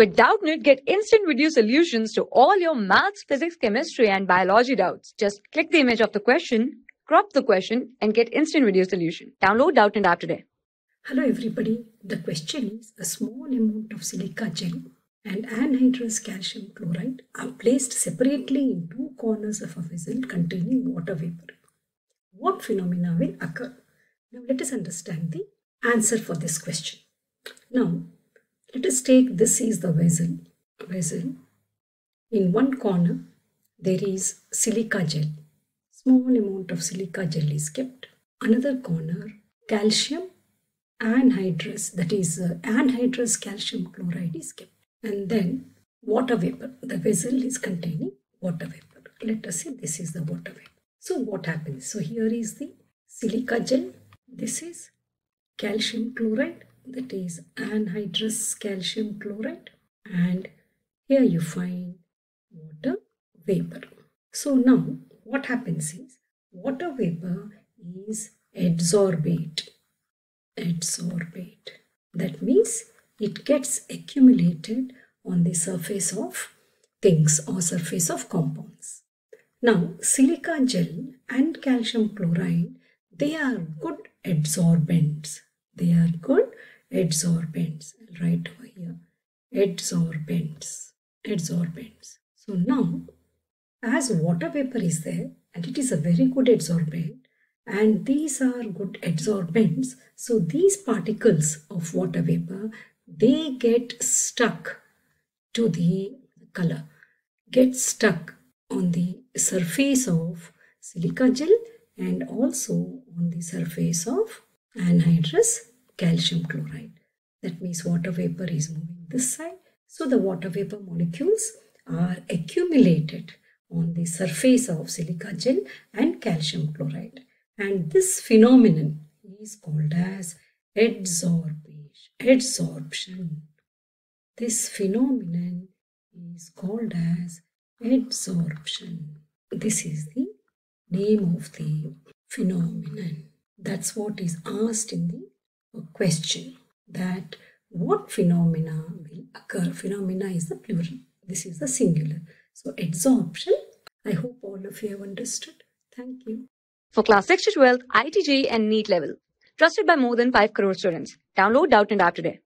With Doubtnut, get instant video solutions to all your maths, physics, chemistry, and biology doubts. Just click the image of the question, crop the question, and get instant video solution. Download Doubtnut app today. Hello everybody, the question is a small amount of silica gel and anhydrous calcium chloride are placed separately in two corners of a vessel containing water vapor. What phenomena will occur? Now let us understand the answer for this question. Now let us take this is the vessel. Vessel. In one corner there is silica gel. Small amount of silica gel is kept. Another corner calcium anhydrous that is uh, anhydrous calcium chloride is kept. And then water vapor. The vessel is containing water vapor. Let us say this is the water vapor. So what happens? So here is the silica gel. This is calcium chloride that is anhydrous calcium chloride and here you find water vapor. So now what happens is water vapor is adsorbate. Adsorbate. That means it gets accumulated on the surface of things or surface of compounds. Now silica gel and calcium chloride they are good adsorbents. They are good adsorbents. I'll write over here. Adsorbents. Adsorbents. So now, as water vapor is there, and it is a very good adsorbent, and these are good adsorbents, so these particles of water vapor, they get stuck to the color, get stuck on the surface of silica gel and also on the surface of anhydrous calcium chloride. That means water vapor is moving this side. So the water vapor molecules are accumulated on the surface of silica gel and calcium chloride. And this phenomenon is called as adsorption. This phenomenon is called as adsorption. This is the name of the phenomenon. That's what is asked in the question that what phenomena will occur. Phenomena is the plural. This is the singular. So adsorption. I hope all of you have understood. Thank you. For class 6 to 12, IIT JEE and NEET level. Trusted by more than 5 crore students. Download Doubtnut app today.